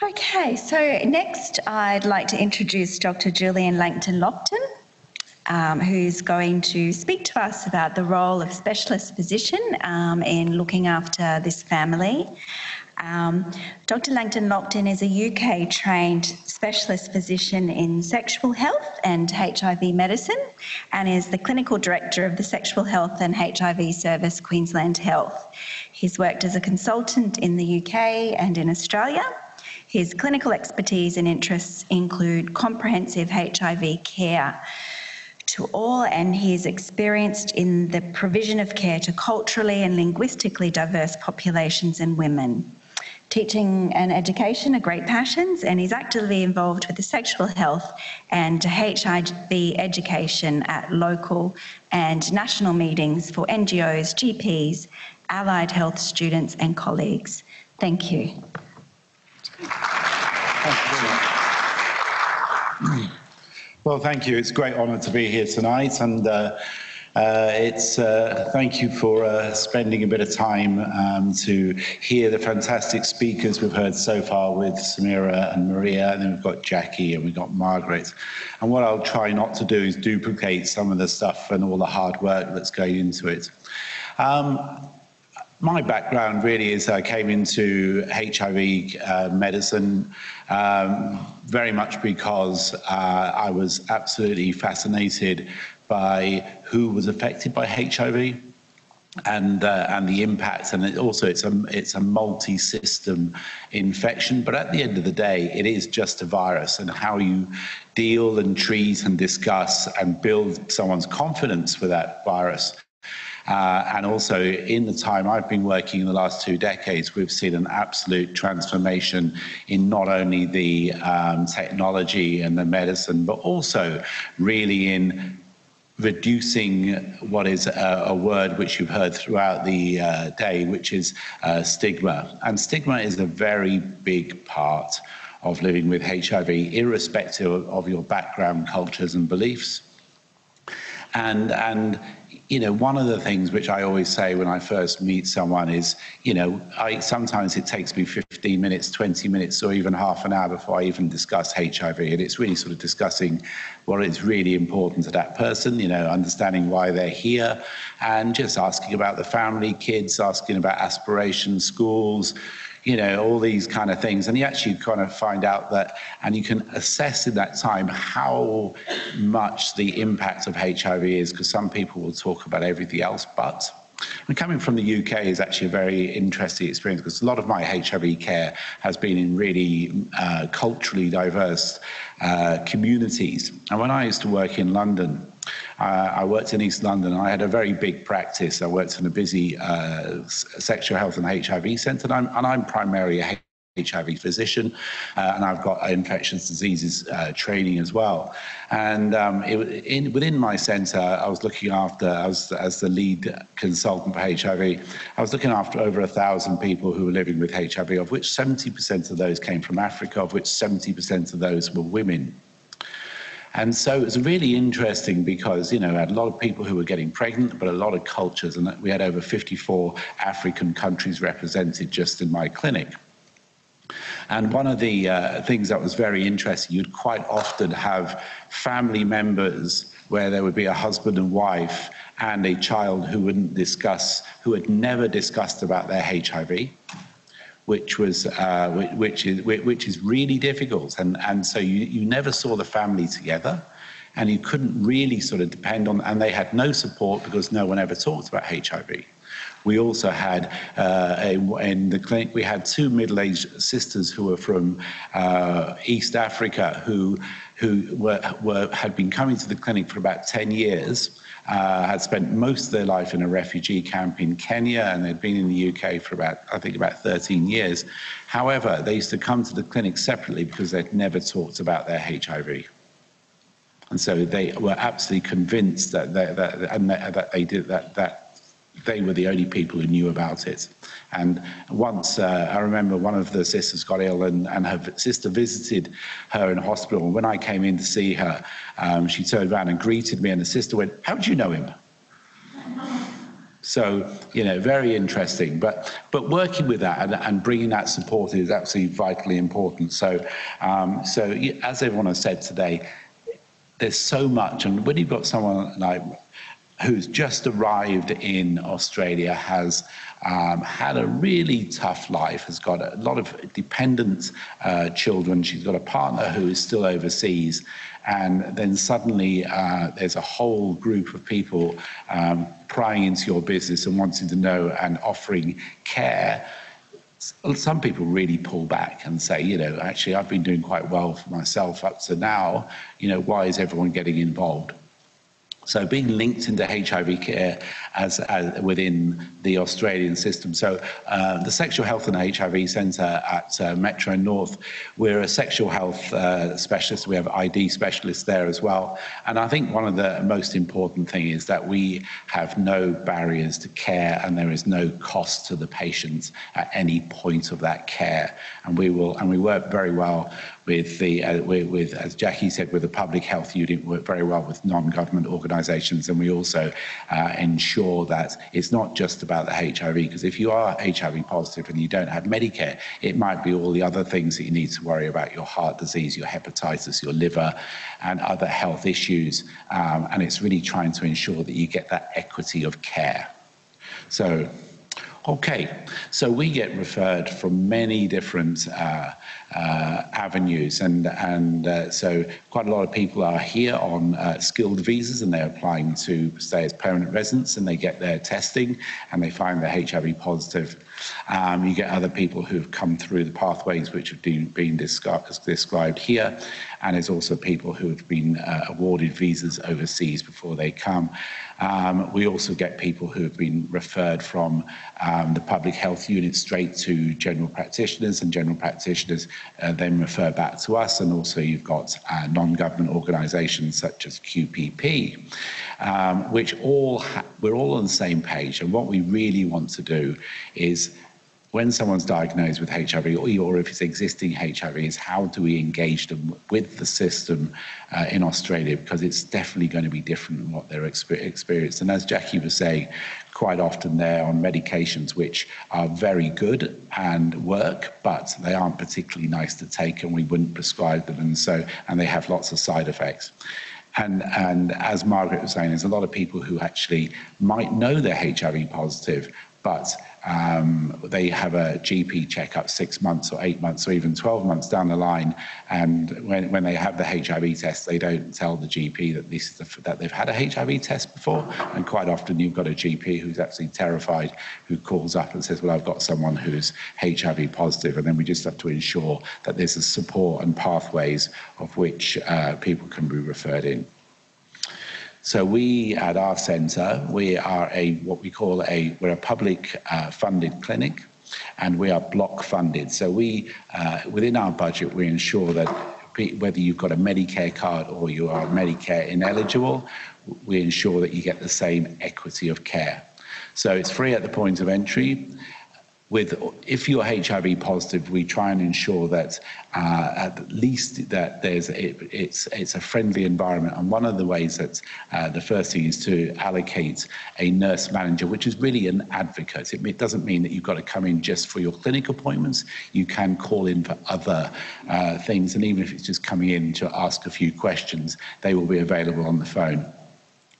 Okay, so next I'd like to introduce Dr. Julian Langton Lockton, um, who's going to speak to us about the role of specialist physician um, in looking after this family. Um, Dr. Langton Lockton is a UK trained specialist physician in sexual health and HIV medicine and is the clinical director of the Sexual Health and HIV Service Queensland Health. He's worked as a consultant in the UK and in Australia. His clinical expertise and interests include comprehensive HIV care to all, and he's experienced in the provision of care to culturally and linguistically diverse populations and women. Teaching and education are great passions, and he's actively involved with the sexual health and HIV education at local and national meetings for NGOs, GPs, allied health students, and colleagues. Thank you. Well, thank you. It's a great honour to be here tonight, and uh, uh, it's uh, thank you for uh, spending a bit of time um, to hear the fantastic speakers we've heard so far with Samira and Maria, and then we've got Jackie and we've got Margaret. And what I'll try not to do is duplicate some of the stuff and all the hard work that's going into it. Um, my background really is I came into HIV uh, medicine um, very much because uh, I was absolutely fascinated by who was affected by HIV and uh, and the impact and it also it's a it's a multi-system infection. But at the end of the day it is just a virus and how you deal and treat and discuss and build someone's confidence with that virus uh, and also, in the time I've been working in the last two decades, we've seen an absolute transformation in not only the um, technology and the medicine, but also really in reducing what is a, a, word which you've heard throughout the uh, day, which is uh, stigma. And stigma is a very big part of living with HIV, irrespective of, of your background, cultures, and beliefs. And, and you know, one of the things which I always say when I first meet someone is, you know, I sometimes it takes me 15 minutes, 20 minutes, or even half an hour before I even discuss HIV. And it's really sort of discussing what is really important to that person, you know, understanding why they're here, and just asking about the family, kids, asking about aspirations, schools, you know, all these kind of things. And you actually kind of find out that, and you can assess in that time how much the impact of HIV is, because some people will talk about everything else but. And coming from the UK is actually a very interesting experience because a lot of my HIV care has been in really uh, culturally diverse uh, communities. And when I used to work in London, uh, I worked in East London. I had a very big practice. I worked in a busy uh, sexual health and HIV centre, and I'm, and I'm primarily a HIV physician, uh, and I've got infectious diseases uh, training as well. And um, it, in, within my centre, I was looking after, I was, as the lead consultant for HIV, I was looking after over a thousand people who were living with HIV, of which 70% of those came from Africa, of which 70% of those were women. And so it was really interesting because, you know, I had a lot of people who were getting pregnant, but a lot of cultures, and we had over 54 African countries represented just in my clinic. And one of the uh, things that was very interesting, you'd quite often have family members where there would be a husband and wife and a child who wouldn't discuss, who had never discussed about their HIV which was uh, which is which is really difficult, and and so you you never saw the family together, and you couldn't really sort of depend on, and they had no support because no one ever talked about HIV. We also had uh, a, in the clinic we had two middle-aged sisters who were from uh, East Africa who who were, were had been coming to the clinic for about 10 years uh, had spent most of their life in a refugee camp in Kenya and they'd been in the UK for about, I think, about 13 years. However, they used to come to the clinic separately because they'd never talked about their HIV. And so they were absolutely convinced that they, that, and that, that they did that, that they were the only people who knew about it. And once uh, I remember one of the sisters got ill and, and her sister visited her in hospital. And when I came in to see her, um, she turned around and greeted me and the sister went, how do you know him? So, you know, very interesting. But but working with that and, and bringing that support is absolutely vitally important. So, um, so as everyone has said today, there's so much, and when you've got someone like who's just arrived in Australia, has um, had a really tough life, has got a lot of dependent uh, children. She's got a partner who is still overseas. And then suddenly uh, there's a whole group of people um, prying into your business and wanting to know and offering care some people really pull back and say, you know, actually, I've been doing quite well for myself up to now. You know, why is everyone getting involved? So being linked into HIV care as, as within the Australian system. So uh, the Sexual Health and HIV Centre at uh, Metro North, we're a sexual health uh, specialist. We have ID specialists there as well. And I think one of the most important thing is that we have no barriers to care and there is no cost to the patients at any point of that care. And we will, and we work very well with the, uh, with, with, as Jackie said, with the public health unit, work very well with non-government organisations, and we also uh, ensure that it's not just about the HIV, because if you are HIV positive and you don't have Medicare, it might be all the other things that you need to worry about, your heart disease, your hepatitis, your liver, and other health issues, um, and it's really trying to ensure that you get that equity of care. So Okay, so we get referred from many different uh, uh, avenues, and and uh, so quite a lot of people are here on uh, skilled visas, and they're applying to stay as permanent residents, and they get their testing, and they find they're HIV positive. Um, you get other people who've come through the pathways which have been, been described here, and there's also people who have been uh, awarded visas overseas before they come. Um, we also get people who have been referred from um, the public health unit straight to general practitioners, and general practitioners uh, then refer back to us. And also, you've got uh, non government organisations such as QPP, um, which all we're all on the same page. And what we really want to do is when someone's diagnosed with HIV or, if it's existing HIV is how do we engage them with the system uh, in Australia because it's definitely going to be different than what they're exper- experienced. And as Jackie was saying, quite often they're on medications which are very good and work, but they aren't particularly nice to take and we wouldn't prescribe them and so and they have lots of side effects. And, and as Margaret was saying, there's a lot of people who actually might know they're HIV positive, but um, they have a GP checkup six months or eight months or even 12 months down the line. And when, when they have the HIV test, they don't tell the GP that, this is the, that they've had a HIV test before. And quite often you've got a GP who's actually terrified, who calls up and says, well, I've got someone who's HIV positive. And then we just have to ensure that there's a support and pathways of which uh, people can be referred in. So we at our centre, we are a what we call a we're a public uh, funded clinic, and we are block funded. So we uh, within our budget we ensure that whether you've got a Medicare card or you are Medicare ineligible, we ensure that you get the same equity of care. So it's free at the point of entry with if you're HIV positive, we try and ensure that uh, at least that there's it, it's it's a friendly environment. And one of the ways that uh, the first thing is to allocate a nurse manager, which is really an advocate. It, it, doesn't mean that you've got to come in just for your clinic appointments. You can call in for other uh, things, and even if it's just coming in to ask a few questions, they will be available on the phone.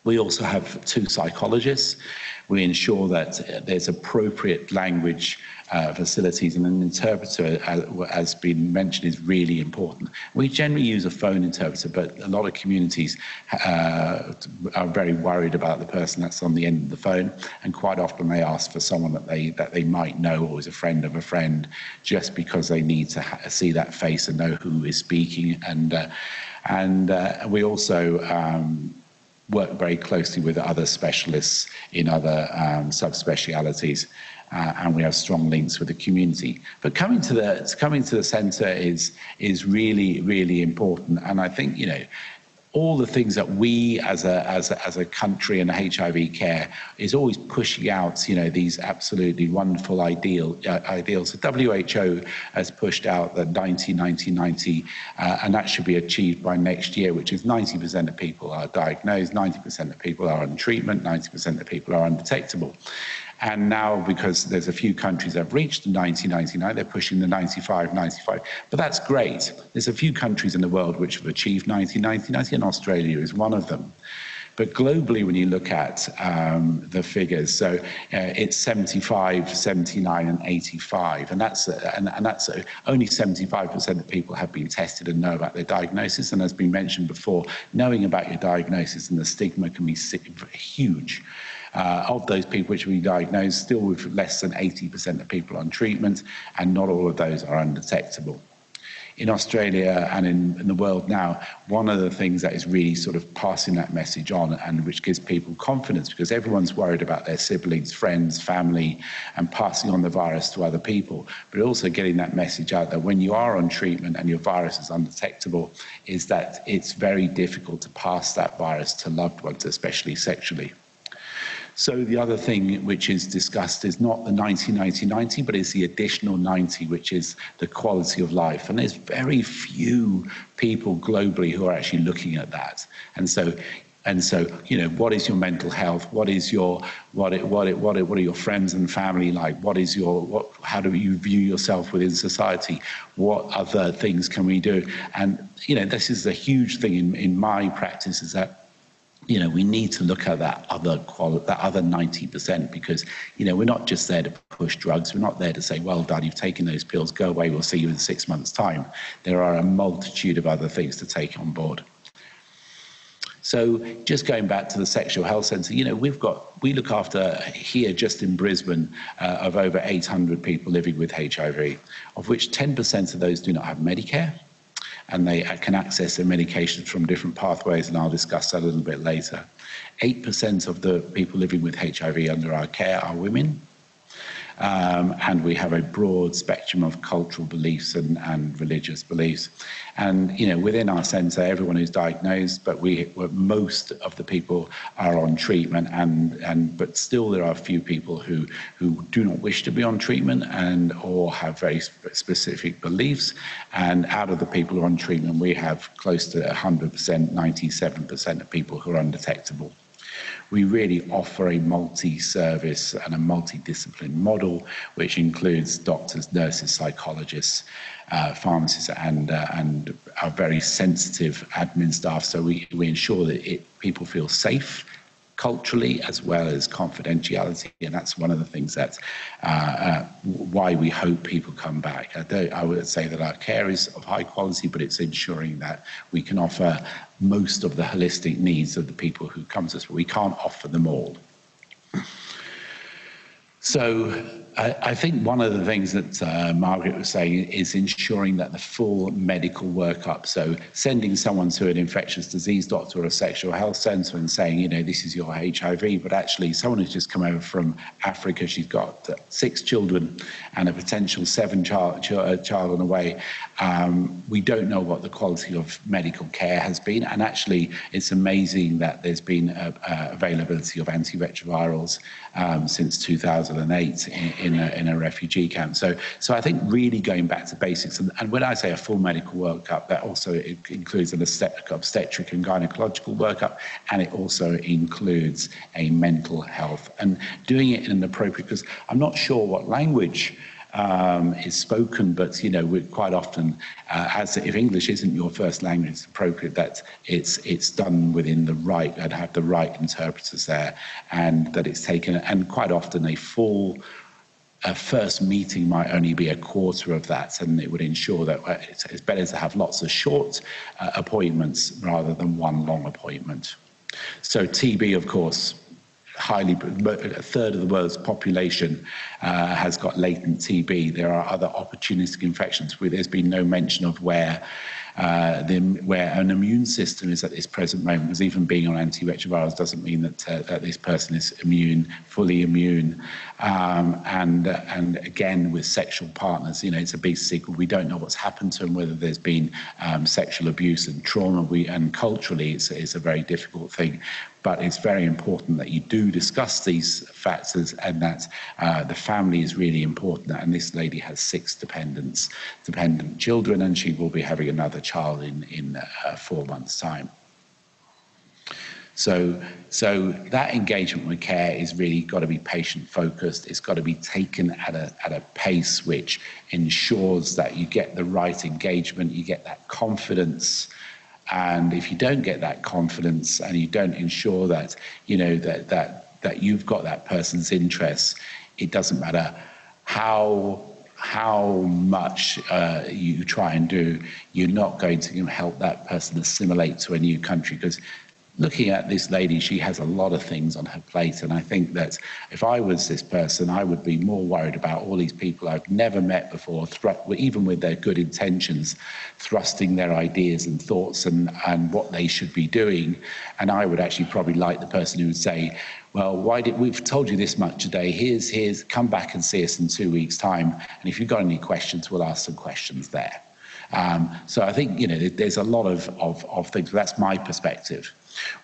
We also have two psychologists. We ensure that there's appropriate language uh, facilities and an interpreter, as has been mentioned, is really important. We generally use a phone interpreter, but a lot of communities uh, are very worried about the person that's on the end of the phone, and quite often they ask for someone that they that they might know or is a friend of a friend, just because they need to see that face and know who is speaking. And uh, and uh, we also um, work very closely with other specialists in other um, subspecialities, uh, and we have strong links with the community. But coming to the coming to the centre is is really really important, and I think you know all the things that we as a, as a, as a country and HIV care is always pushing out, you know, these absolutely wonderful ideal, uh, ideals. The WHO has pushed out the 90, 90, 90, uh, and that should be achieved by next year, which is 90% of people are diagnosed, 90% of people are on treatment, 90% of people are undetectable. And now, because there's a few countries that have reached the 1999, they're pushing the 95, 95. But that's great. There's a few countries in the world which have achieved 1990, and Australia is one of them. But globally, when you look at um, the figures, so uh, it's 75, 79, and 85, and that's uh, and, and, that's uh, only 75% of people have been tested and know about their diagnosis. And as been mentioned before, knowing about your diagnosis and the stigma can be huge uh, of those people which we diagnosed, still with less than 80% of people on treatment, and not all of those are undetectable. In Australia and in, in, the world now, one of the things that is really sort of passing that message on and which gives people confidence because everyone's worried about their siblings, friends, family, and passing on the virus to other people, but also getting that message out that when you are on treatment and your virus is undetectable, is that it's very difficult to pass that virus to loved ones, especially sexually. So the other thing which is discussed is not the 90-90-90, but it's the additional 90, which is the quality of life. And there's very few people globally who are actually looking at that. And so and so, you know, what is your mental health? What is your what it, what it, what it, what are your friends and family like? What is your what? How do you view yourself within society? What other things can we do? And you know, this is a huge thing in in my practice is that you know, we need to look at that other that other 90% because, you know, we're not just there to push drugs. We're not there to say, well done, you've taken those pills, go away, we'll see you in six months' time. There are a multitude of other things to take on board. So just going back to the sexual health centre, you know, we've got, we look after here just in Brisbane uh, of over 800 people living with HIV, of which 10% of those do not have Medicare and they can access their medications from different pathways, and I'll discuss that a little bit later. 8% of the people living with HIV under our care are women, um, and we have a broad spectrum of cultural beliefs and, and religious beliefs. And you know, within our centre, everyone who's diagnosed, but we most of the people are on treatment, and and but still there are a few people who who do not wish to be on treatment and or have very specific beliefs. And out of the people who are on treatment, we have close to 100%, 97% of people who are undetectable we really offer a multi-service and a multi-discipline model, which includes doctors, nurses, psychologists, uh, pharmacists, and uh, and our very sensitive admin staff. So we, we ensure that it, people feel safe culturally as well as confidentiality. And that's one of the things that uh, uh, why we hope people come back. I, I, would say that our care is of high quality, but it's ensuring that we can offer most of the holistic needs of the people who come to us, but we can't offer them all. So I, think one of the things that uh, Margaret was saying is ensuring that the full medical workup. So sending someone to an infectious disease doctor or a sexual health centre and saying, you know, this is your HIV, but actually someone who's just come over from Africa, she's got six children and a potential seven child, child on the way. Um, we don't know what the quality of medical care has been. And actually, it's amazing that there's been a, a availability of antiretrovirals um, since 2008 in, in, a, in, a, refugee camp. So, so I think really going back to basics, and, and when I say a full medical workup, that also includes an obstetric and gynecological workup, and it also includes a mental health and doing it in an appropriate, because I'm not sure what language um, is spoken, but you know, we quite often, uh, as if English isn't your first language, it's appropriate that it's it's done within the right and have the right interpreters there, and that it's taken. And quite often, a full a first meeting might only be a quarter of that, and it would ensure that uh, it's, better to have lots of short uh, appointments rather than one long appointment. So TB, of course, highly, a third of the world's population uh, has got latent TB. There are other opportunistic infections there's been no mention of where uh, the, where an immune system is at this present moment, because even being on antiretrovirals doesn't mean that, uh, that this person is immune, fully immune. Um, and, uh, and again, with sexual partners, you know, it's a big secret. We don't know what's happened to them, whether there's been um, sexual abuse and trauma. We, and culturally, it's, it's a very difficult thing but it's very important that you do discuss these factors and that uh, the family is really important. And this lady has six dependents, dependent children, and she will be having another child in, in uh, four months' time. So, so that engagement with care is really got to be patient focused. It's got to be taken at a, at a pace which ensures that you get the right engagement, you get that confidence, and if you don't get that confidence and you don't ensure that, you know, that, that, that you've got that person's interests, it doesn't matter how how much uh, you try and do, you're not going to help that person assimilate to a new country because looking at this lady, she has a lot of things on her plate. And I think that if I was this person, I would be more worried about all these people I've never met before, even with their good intentions, thrusting their ideas and thoughts and, and what they should be doing. And I would actually probably like the person who would say, well, why did we've told you this much today? Here's, here's, come back and see us in two weeks' time. And if you've got any questions, we'll ask some questions there. Um, so I think, you know, there's a lot of, of, of things, that's my perspective.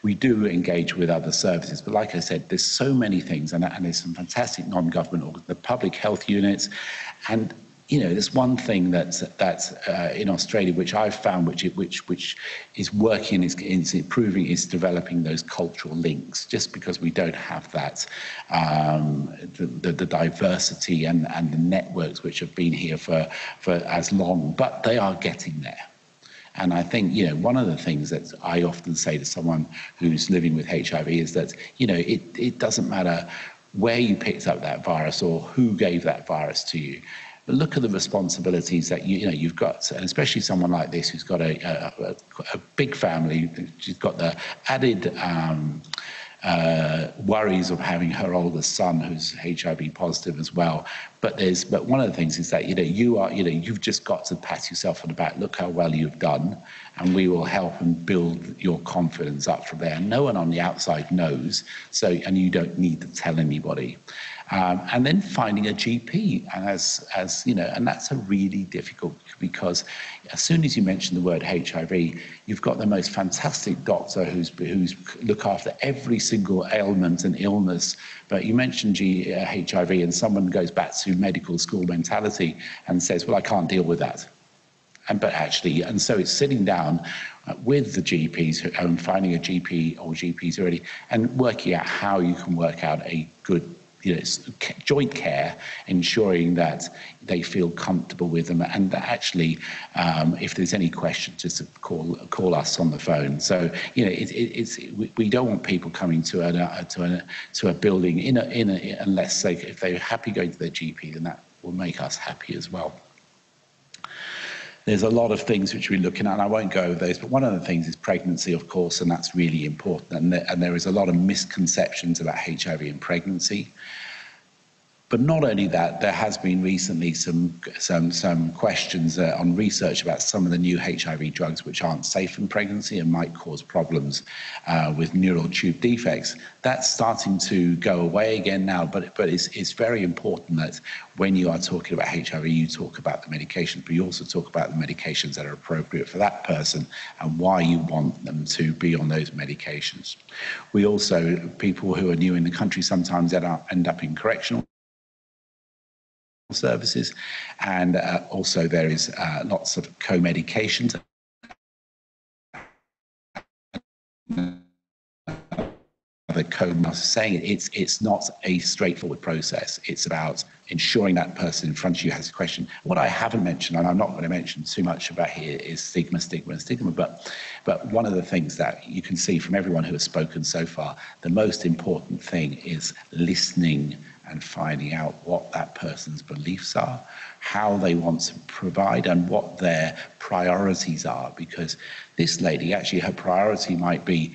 We do engage with other services, but like I said, there's so many things, and, and there's some fantastic non-government, the public health units, and you know, there's one thing that's that's uh, in Australia which I've found, which which which is working, is, is improving, is developing those cultural links. Just because we don't have that, um, the, the, the diversity and and the networks which have been here for for as long, but they are getting there. And I think, you know, one of the things that I often say to someone who's living with HIV is that, you know, it, it doesn't matter where you picked up that virus or who gave that virus to you. But look at the responsibilities that you, you know you've got, and especially someone like this who's got a, a, a big family, she's got the added um, uh, worries of having her oldest son who's HIV positive as well. But there's but one of the things is that you know you are you know you've just got to pat yourself on the back. Look how well you've done, and we will help and build your confidence up from there. No one on the outside knows, so and you don't need to tell anybody. Um, and then finding a GP, and as as you know, and that's a really difficult because as soon as you mention the word HIV, you've got the most fantastic doctor who's who's look after every single ailment and illness. But you mention G, uh, HIV, and someone goes back to medical school mentality and says, "Well, I can't deal with that." And but actually, and so it's sitting down uh, with the GPs and finding a GP or GPs already and working out how you can work out a good you know, joint care, ensuring that they feel comfortable with them, and that actually, um, if there's any questions, just call call us on the phone. So you know, it, it, it's we don't want people coming to a to a to a building in a, in a, unless they if they're happy going to their GP, then that will make us happy as well. There's a lot of things which we're looking at, and I won't go over those, but one of the things is pregnancy, of course, and that's really important. And there, and there is a lot of misconceptions about HIV and pregnancy. But not only that, there has been recently some some some questions uh, on research about some of the new HIV drugs which aren't safe in pregnancy and might cause problems uh, with neural tube defects. That's starting to go away again now, but but it's it's very important that when you are talking about HIV, you talk about the medications, but you also talk about the medications that are appropriate for that person and why you want them to be on those medications. We also people who are new in the country sometimes end up in correctional services. And uh, also there is uh, lots of co-medications. The code saying it's it's not a straightforward process. It's about ensuring that person in front of you has a question. What I haven't mentioned, and I'm not going to mention too much about here, is stigma, stigma, and stigma. But but one of the things that you can see from everyone who has spoken so far, the most important thing is listening and finding out what that person's beliefs are, how they want to provide, and what their priorities are. Because this lady, actually, her priority might be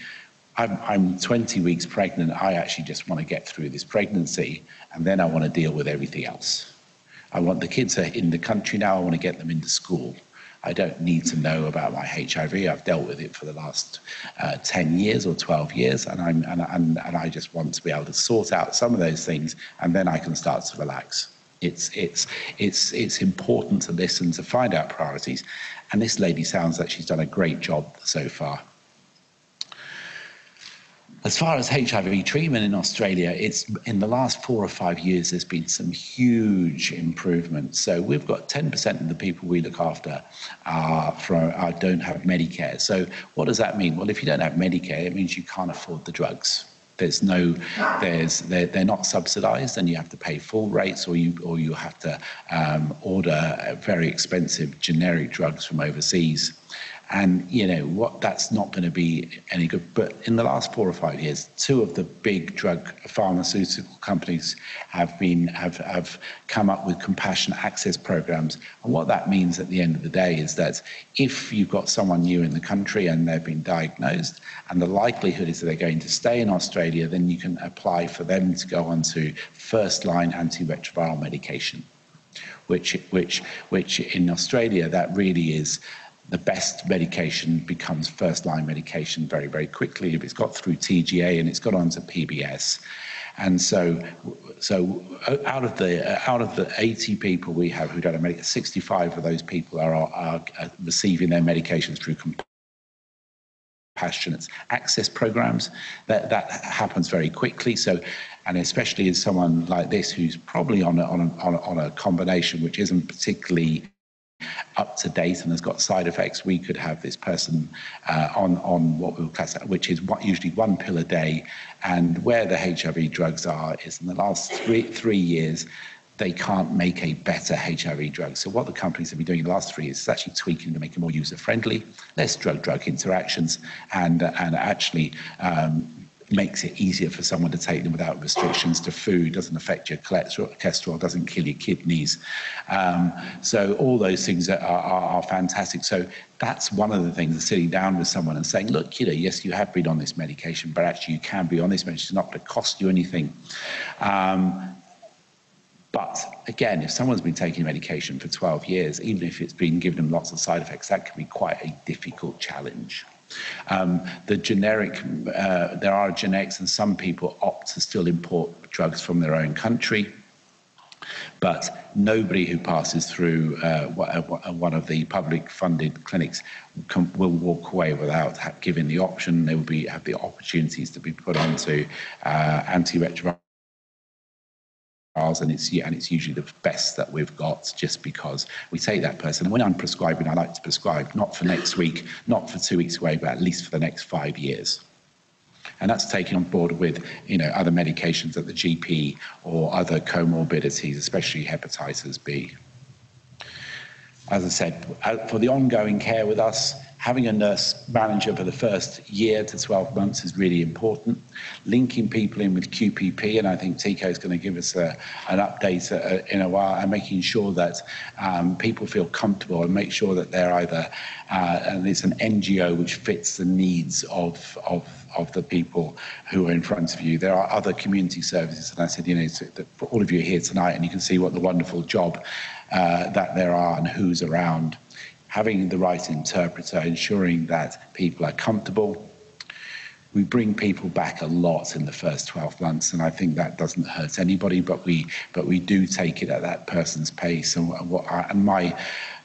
I'm, I'm 20 weeks pregnant, I actually just want to get through this pregnancy, and then I want to deal with everything else. I want the kids are in the country now, I want to get them into school. I don't need to know about my HIV. I've dealt with it for the last uh, 10 years or 12 years, and, I'm, and, and, and I just want to be able to sort out some of those things, and then I can start to relax. It's, it's, it's, it's important to listen, to find out priorities. And this lady sounds like she's done a great job so far. As far as HIV treatment in Australia, it's in the last four or five years, there's been some huge improvements. So we've got 10% of the people we look after are from, are, don't have Medicare. So what does that mean? Well, if you don't have Medicare, it means you can't afford the drugs. There's no, there's they're, they're not subsidised, and you have to pay full rates, or you or you have to um, order very expensive generic drugs from overseas. And you know what? That's not going to be any good. But in the last four or five years, two of the big drug pharmaceutical companies have been have have come up with compassionate access programs. And what that means at the end of the day is that if you've got someone new in the country and they've been diagnosed, and the likelihood is that they're going to stay in Australia, then you can apply for them to go on to first line antiretroviral medication, which which which in Australia that really is the best medication becomes first line medication very, very quickly if it's got through TGA and it's got onto PBS. And so, so uh, out of the uh, out of the 80 people we have who don't have medication, 65 of those people are, are, are receiving their medications through compassionate access programs. That that happens very quickly. So, and especially as someone like this who's probably on a, on a, on a combination which isn't particularly up to date and has got side effects, we could have this person uh, on on what we will classify, which is what, usually one pill a day. And where the HIV drugs are is in the last three three years, they can't make a better HIV drug. So what the companies have been doing in the last three years is actually tweaking to make it more user friendly, less drug drug interactions, and and actually um, makes it easier for someone to take them without restrictions to food, doesn't affect your cholesterol, doesn't kill your kidneys. Um, so all those things are, are, are, fantastic. So that's one of the things, sitting down with someone and saying, look, you know, yes, you have been on this medication, but actually you can be on this medication. It's not going to cost you anything. Um, but again, if someone's been taking medication for 12 years, even if it's been giving them lots of side effects, that can be quite a difficult challenge. Um, the generic, uh, there are generics, and some people opt to still import drugs from their own country. But nobody who passes through uh, one of the public funded clinics can, will walk away without giving the option. They will be, have the opportunities to be put onto uh, antiretroviral and it's and it's usually the best that we've got just because we take that person. When I'm prescribing I like to prescribe not for next week not for two weeks away but at least for the next five years. And that's taken on board with you know other medications at the GP or other comorbidities especially hepatitis B. As I said uh, for the ongoing care with us having a nurse manager for the first year to 12 months is really important. Linking people in with QPP, and I think Tico is going to give us a, an update uh, in a while, and making sure that um, people feel comfortable and make sure that they're either, uh, and it's an NGO which fits the needs of, of of the people who are in front of you. There are other community services, and I said, you know, for all of you here tonight, and you can see what the wonderful job uh, that there are and who's around having the right interpreter, ensuring that people are comfortable. We bring people back a lot in the first 12 months, and I think that doesn't hurt anybody, but we, but we do take it at that person's pace. And, what I, and my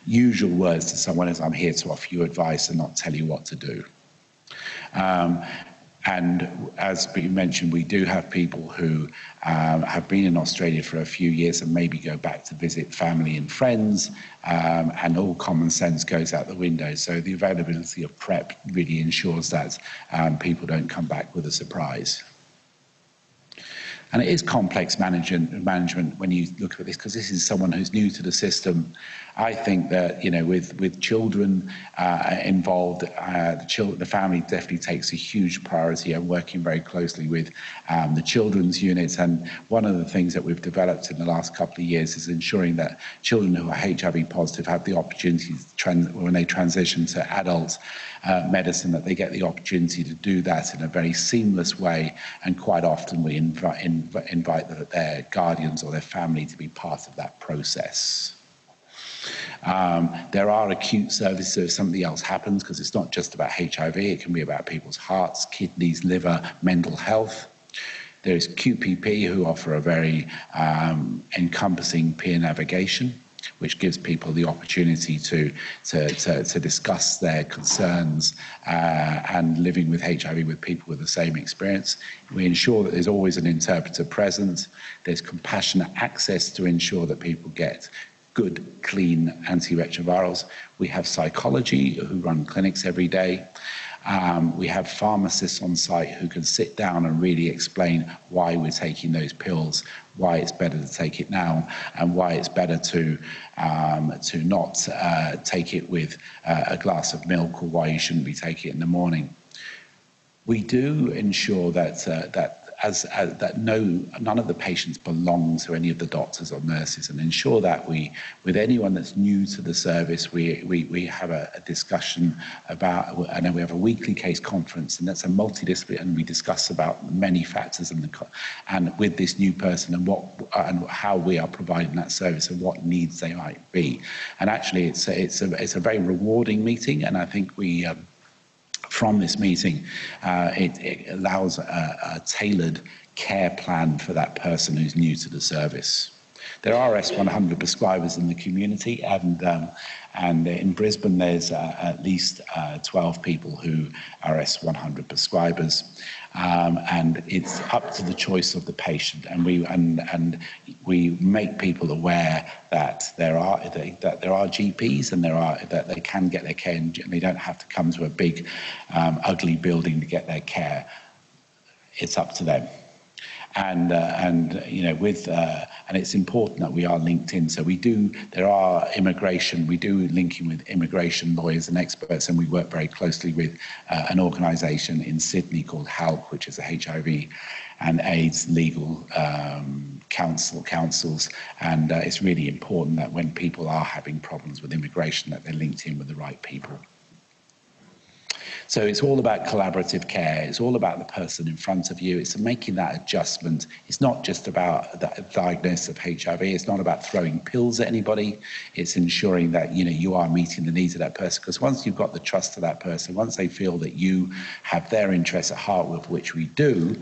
usual words to someone is, I'm here to offer you advice and not tell you what to do. Um, and as we mentioned, we do have people who um, have been in Australia for a few years and maybe go back to visit family and friends, um, and all common sense goes out the window. So the availability of PrEP really ensures that um, people don't come back with a surprise. And it is complex management when you look at this, because this is someone who's new to the system. I think that, you know, with, with children uh, involved, uh, the, the family definitely takes a huge priority. I'm working very closely with um, the children's units. And one of the things that we've developed in the last couple of years is ensuring that children who are HIV positive have the opportunity trans- when they transition to adult uh, medicine that they get the opportunity to do that in a very seamless way. And quite often we invi- inv- invite the, their guardians or their family to be part of that process. Um, there are acute services if something else happens because it's not just about HIV, it can be about people's hearts, kidneys, liver, mental health. There's QPP who offer a very um, encompassing peer navigation which gives people the opportunity to, to, to, to discuss their concerns uh, and living with HIV with people with the same experience. We ensure that there's always an interpreter present. There's compassionate access to ensure that people get good, clean antiretrovirals. We have psychology who run clinics every day. Um, we have pharmacists on site who can sit down and really explain why we're taking those pills, why it's better to take it now, and why it's better to um, to not uh, take it with uh, a glass of milk, or why you shouldn't be taking it in the morning. We do ensure that uh, that as, as, that no none of the patients belong to any of the doctors or nurses and ensure that we with anyone that's new to the service we we, we have a, a discussion about and then we have a weekly case conference and that's a multidisciplinary and we discuss about many factors and the and with this new person and what and how we are providing that service and what needs they might be. And actually it's a, it's a it's a very rewarding meeting and I think we um, from this meeting, uh, it, it, allows a, a tailored care plan for that person who's new to the service. There are S100 prescribers in the community, and um, and in Brisbane there's uh, at least uh, 12 people who are S100 prescribers, um, and it's up to the choice of the patient. And we and and we make people aware that there are that there are GPs and there are that they can get their care, and they don't have to come to a big, um, ugly building to get their care. It's up to them and uh, and you know with uh, and it's important that we are linked in. So we do there are immigration we do linking with immigration lawyers and experts and we work very closely with uh, an organization in Sydney called HALC which is a HIV and AIDS legal um, council councils and uh, it's really important that when people are having problems with immigration that they're linked in with the right people so it's all about collaborative care. It's all about the person in front of you. It's making that adjustment. It's not just about the diagnosis of HIV. It's not about throwing pills at anybody. It's ensuring that you know you are meeting the needs of that person. Because once you've got the trust of that person, once they feel that you have their interests at heart, with which we do,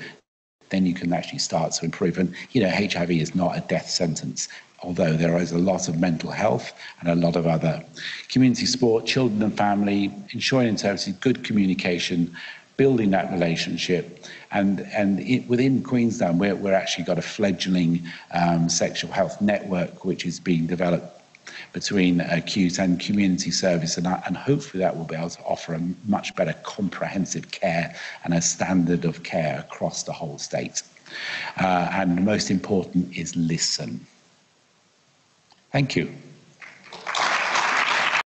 then you can actually start to improve. And you know, HIV is not a death sentence although there is a lot of mental health and a lot of other community support, children and family, ensuring interpreting, good communication, building that relationship. And, and it, within Queensland, we're, we're actually got a fledgling um, sexual health network which is being developed between acute and community service and, and hopefully that will be able to offer a much better comprehensive care and a standard of care across the whole state. Uh, and most important is listen. Thank you.